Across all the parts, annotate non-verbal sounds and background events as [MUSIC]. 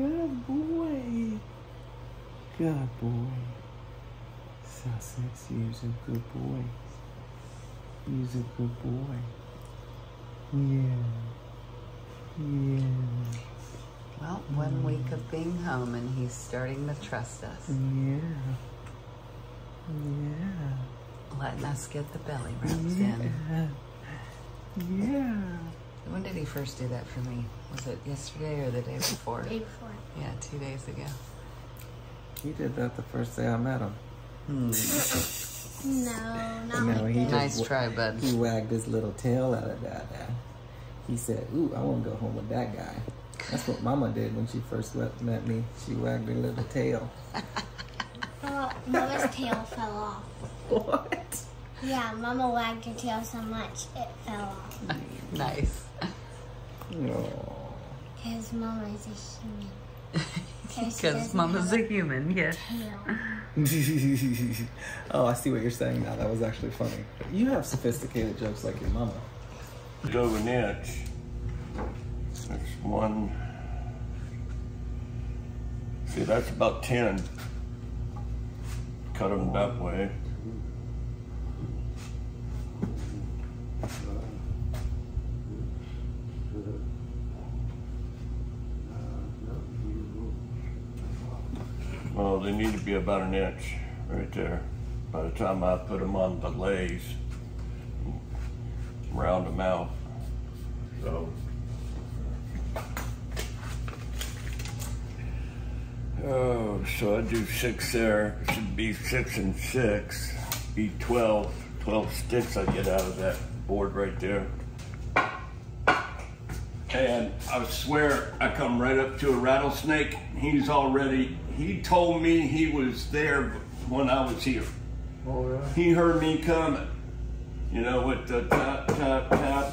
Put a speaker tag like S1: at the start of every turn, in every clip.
S1: Good boy. Good boy. So sexy. You're a good boy. You're a good boy. Yeah. Yeah.
S2: Well, one mm. week of being home and he's starting to trust us.
S1: Yeah. Yeah.
S2: Letting us get the belly rubs in.
S1: Yeah. Yeah.
S2: Did he first do that for me? Was it yesterday or the day [LAUGHS] before?
S3: Day before.
S2: Yeah, two days ago.
S1: He did that the first day I met him.
S2: Hmm. [LAUGHS]
S3: No, not
S1: No,
S3: like
S1: he
S3: that.
S2: Nice try, bud.
S1: He wagged his little tail at it. that. He said, "Ooh, I want to go home with that guy." That's what Mama did when she first met met me. She wagged her little tail. [LAUGHS]
S3: Oh, Mama's tail fell off.
S1: What?
S3: Yeah, Mama wagged her tail so much it fell off.
S2: Nice.
S1: No.
S3: Because Mama is a human.
S2: Because
S3: doesn't
S2: Mama's a human, yes. [LAUGHS]
S1: Oh, I see what you're saying now. That was actually funny. You have sophisticated jokes like your mama.
S4: Go an inch. That's one. See, that's about 10. Cut them that way. They need to be about an inch right there. By the time I put them on the lays, round them out. So. Oh, so I do six there. Should be six and six. Be 12. 12 sticks I get out of that board right there. And I swear I come right up to a rattlesnake. He's already, he told me he was there when I was here.
S5: Oh, yeah.
S4: He heard me coming, you know, with the tap, tap, tap.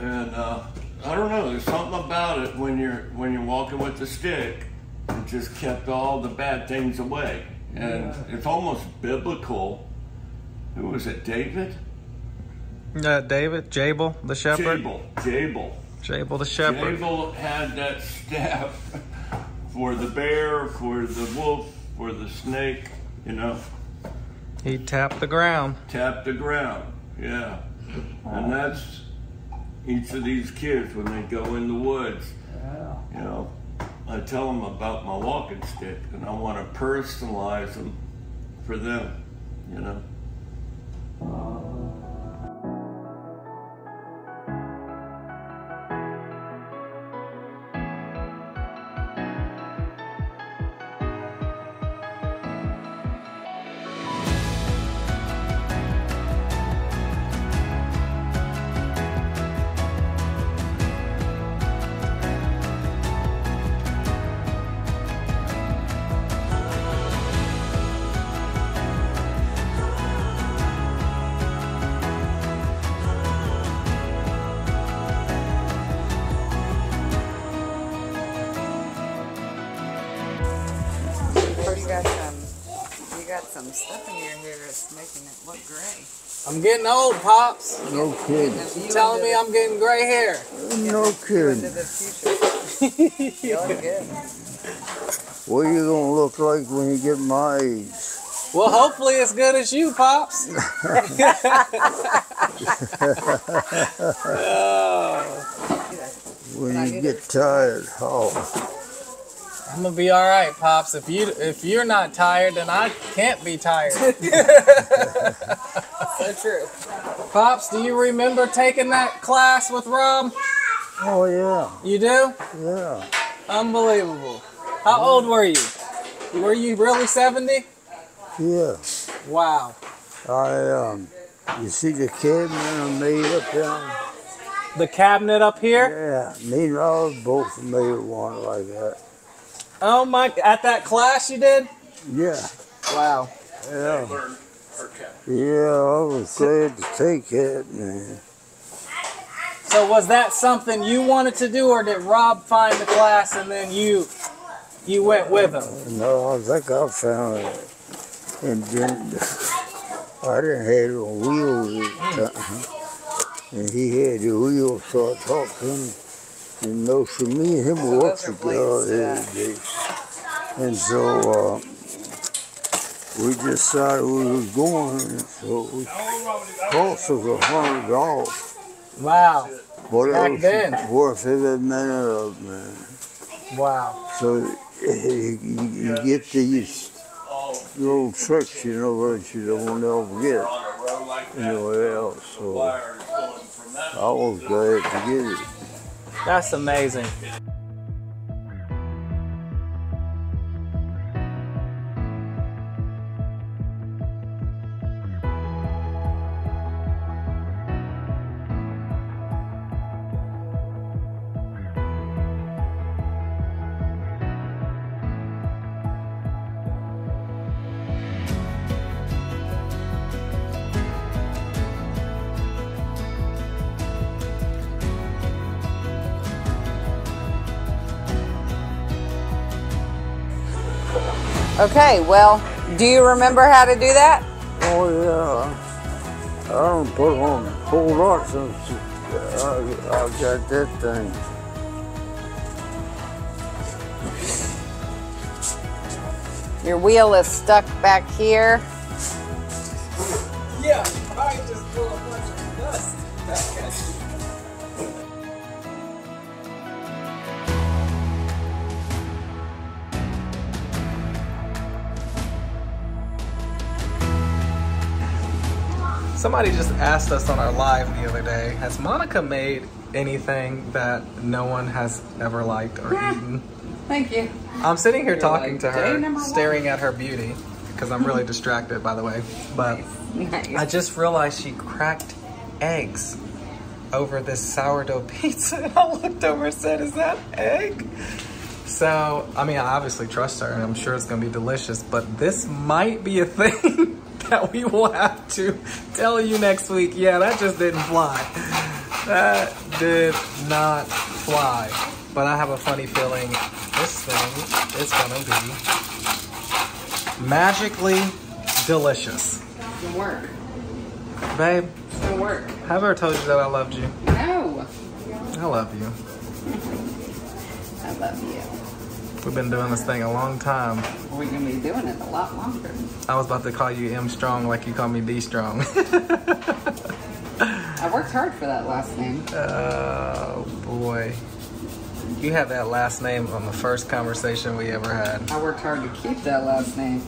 S4: And uh, I don't know, there's something about it when you're when you're walking with the stick. It just kept all the bad things away, and
S5: Yeah.
S4: it's almost biblical. Who was it, David?
S6: Uh, David, Jabal the shepherd.
S4: Jabal. Jabal.
S6: Jabal the shepherd.
S4: Jabal had that staff [LAUGHS] for the bear, for the wolf, for the snake. You know,
S6: He tapped the ground.
S4: tap the ground. Yeah, and that's each of these kids when they go in the woods.
S5: Yeah.
S4: You know, I tell them about my walking stick, and I want to personalize them for them. You know.
S2: Uh, some, you stuff in your hair that's making it look gray.
S6: I'm getting old, pops.
S5: No kidding.
S2: You
S6: Telling me
S2: the-
S6: I'm getting gray hair.
S5: No kidding.
S2: the future. You look good.
S5: What are you gonna look like when you get my age?
S6: Well, hopefully as good as you, pops. [LAUGHS] [LAUGHS]
S5: When you get tired, oh,
S6: I'm gonna be all right, pops. If you if you're not tired, then I can't be tired. [LAUGHS]
S2: So true.
S6: pops, do you remember taking that class with Rob?
S5: oh yeah,
S6: You do?
S5: yeah.
S6: Unbelievable. How old were you? Were you really 70?
S5: Yeah,
S6: Wow.
S5: I um, you see the cabin I made up there?
S6: The cabinet up here?
S5: Yeah, me and Rob both made one like that.
S6: Oh my! At that class you did?
S5: Yeah,
S6: Wow.
S5: yeah. Yeah, I was glad to take it, man.
S6: So was that something you wanted to do, or did Rob find the class and then you you went with him?
S5: No, I think I found it. And then [LAUGHS] I didn't have the wheels at the hmm. time. And he had the wheels, so I talked to him You know, for me and him
S2: So
S5: work
S2: those are
S5: together
S2: blades,
S5: every day. And so uh, we decided we was going, and so it cost us a hundred dollars.
S6: Wow.
S5: What
S6: Back
S5: else
S6: then.
S5: worth every minute of man.
S6: Wow.
S5: So you, [LAUGHS] you, you get these little tricks, you know, that you don't ever get anywhere else. So I was glad to get it.
S6: That's amazing.
S2: Okay, well, do you remember how to do that?
S5: Oh yeah, I don't put on a whole lot since I, I got that thing.
S2: Your wheel is stuck back here.
S6: Somebody just asked us on our live the other day, has Monica made anything that no one has ever liked or eaten?
S2: Thank you.
S6: I'm sitting here
S2: You're
S6: talking
S2: like,
S6: to her, staring at her beauty, because I'm really [LAUGHS] distracted, by the way. But I just realized she cracked eggs over this sourdough [LAUGHS] pizza. And I looked over and said, Is that egg? So, I mean, I obviously trust her and I'm sure it's gonna be delicious, but this might be a thing [LAUGHS] that we will have to tell you next week. Yeah, that just didn't fly. That did not fly. But I have a funny feeling this thing is gonna be magically delicious.
S2: Work.
S6: Babe,
S2: work.
S6: have I ever told you that I loved you?
S2: No.
S6: I love you. [LAUGHS]
S2: I love you.
S6: We've been doing this thing a long time.
S2: We're gonna be doing it a lot longer.
S6: I was about to call you M Strong like you call me D Strong. [LAUGHS]
S2: I worked hard for that last name.
S6: oh boy. You had that last name on the first conversation we ever had.
S2: I worked hard to keep that last name.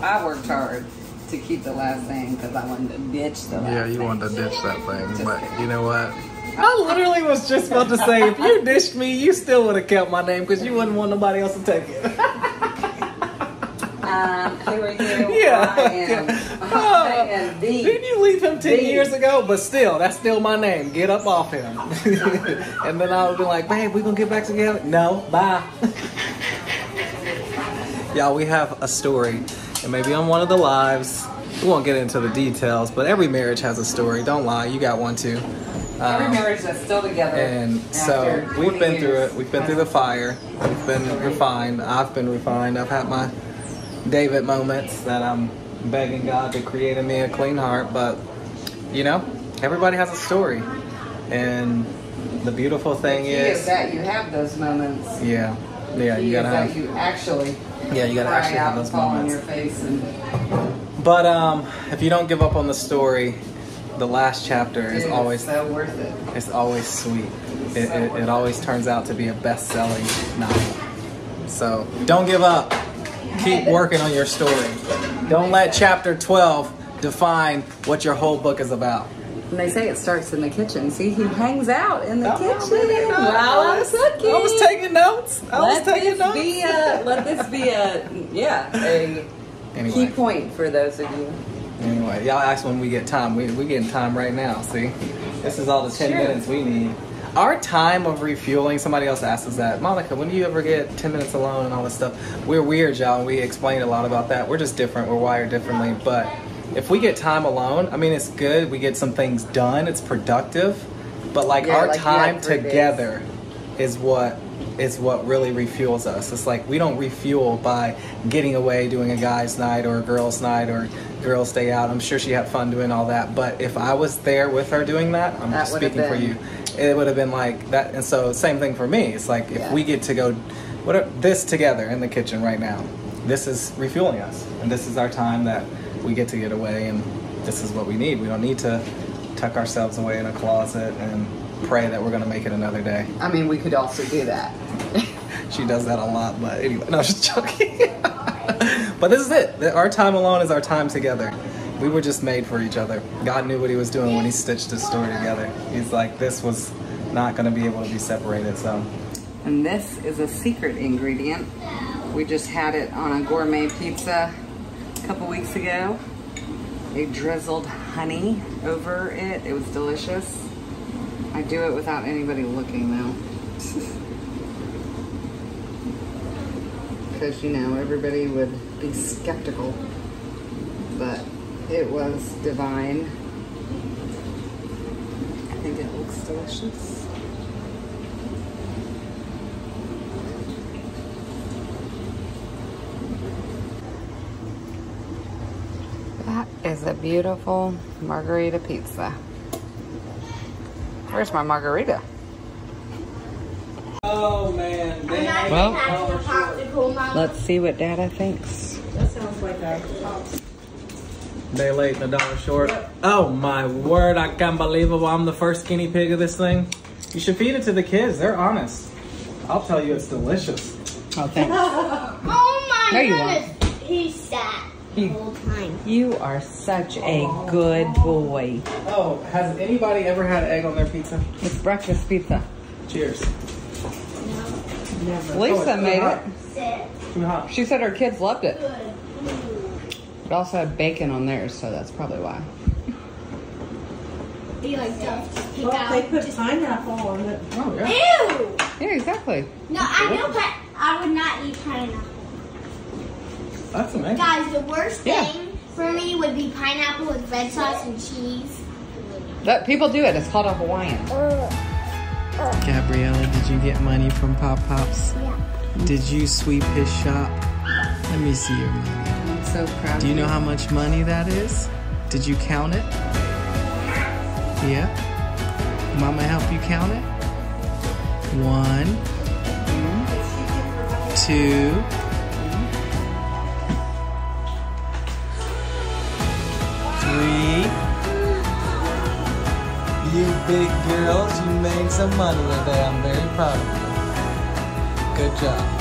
S2: I worked hard to keep the last name because I wanted to ditch the last
S6: Yeah, you
S2: name.
S6: wanted to ditch that thing,
S2: Just
S6: but
S2: kidding.
S6: you know what? I literally was just about to say, if you dished me, you still would have kept my name because you wouldn't want nobody else to take it. [LAUGHS]
S2: Um, who are you?
S6: Yeah.
S2: I am. I am the.
S6: Didn't you leave him 10
S2: B.
S6: years ago? But still, that's still my name. Get up off him. [LAUGHS] and then I would be like, babe, we gonna get back together? No, bye. [LAUGHS] Y'all, we have a story. And maybe on one of the lives, we won't get into the details, but every marriage has a story. Don't lie, you got one too.
S2: Every
S6: Um,
S2: marriage that's still together.
S6: and so we've
S2: 20
S6: been through it. We've been through the fire. We've been refined. I've been refined. I've had my David moments that I'm begging God to create in me a clean heart. But you know, everybody has a story, and the beautiful thing
S2: The is
S6: is,
S2: that you have those moments.
S6: yeah, yeah, you gotta have,
S2: you actually
S6: yeah, you gotta actually have those
S2: on
S6: moments.
S2: your face and
S6: But um, if you don't give up on the story, the last chapter is always
S2: so worth it.
S6: It's always sweet. It, it, it always turns out to be a best-selling novel. So don't give up. Keep working on your story. Don't let chapter 12 define what your whole book is about.
S2: And they say it starts in the kitchen. See, he hangs out in the
S6: Oh,
S2: kitchen while I'm cooking.
S6: I was taking notes. I
S2: let
S6: was taking
S2: this
S6: notes.
S2: be a let this be a yeah a [LAUGHS]
S6: Anyway.
S2: key point for those of you.
S6: Anyway, y'all ask when we get time. We we getting time right now. See, this is all the ten
S2: Sure.
S6: minutes we need. Our time of refueling. Somebody else asked us that. Monica, when do you ever get ten minutes alone and all this stuff? We're weird, y'all. We explained a lot about that. We're just different. We're wired differently. But if we get time alone, I mean, it's good. We get some things done. It's productive. But like
S2: Yeah,
S6: our
S2: like
S6: time
S2: days.
S6: together is what is what really refuels us. It's like we don't refuel by getting away doing a guy's night or a girl's night or girls stay out. I'm sure she had fun doing all that, but if I was there with her doing that, I'm
S2: That
S6: speaking for you. it would have been like that. And so same thing for me. It's like if
S2: Yeah.
S6: we get to go, what are, this together in the kitchen right now. This is refueling us, and this is our time that we get to get away, and this is what we need. We don't need to tuck ourselves away in a closet and pray that we're gonna make it another day.
S2: I mean, we could also do that. [LAUGHS]
S6: She does that a lot, but anyway, no, just joking. [LAUGHS] but this is it. Our time alone is our time together. We were just made for each other. God knew what He was doing when He stitched this story together. He's like, this was not going to be able to be separated. So,
S2: And this is a secret ingredient. We just had it on a gourmet pizza a couple weeks ago. They drizzled honey over it. It was delicious. I do it without anybody looking though. [LAUGHS] Because, you know, everybody would be skeptical. But it was divine. I think it looks delicious. That is a beautiful margarita pizza. Where's my margarita?
S6: oh man,
S2: Well,
S3: Popsicle, Mom.
S2: Let's see what Dada thinks.
S6: day late and a dollar short. Oh my word, I can't believe it. I'm the first guinea pig of this thing. You should feed it to the kids. They're honest. I'll tell you, it's delicious.
S2: Oh, thanks. [LAUGHS]
S3: Oh my
S2: No, you
S3: goodness. He sat the whole time.
S2: You are such a good boy.
S6: Oh, has anybody ever had egg on their pizza?
S2: It's breakfast pizza.
S6: Cheers.
S2: Lisa
S6: it's
S2: made
S6: hot.
S2: it.
S3: Uh-huh.
S6: Too hot.
S2: She said her kids loved it. It also had bacon on theirs, so that's probably why.
S3: Be like tough to
S7: Well, they put pineapple on it.
S6: Oh yeah.
S3: Ew!
S2: Yeah, exactly.
S3: No, I know, but I would not eat pineapple.
S6: That's amazing.
S3: Guys, the worst
S2: Yeah.
S3: thing for me would be pineapple with red sauce and cheese.
S2: That people do it. It's called a Hawaiian. Oh.
S6: Gabriella, did you get money from Pop Pops?
S3: Yeah.
S6: Did you sweep his shop? Let me see your money.
S2: I'm so proud.
S6: Do you know how much money that is? Did you count it? Yeah? Mama help you count it? One, two, big girls, you made some money today. I'm very proud of you. Good job.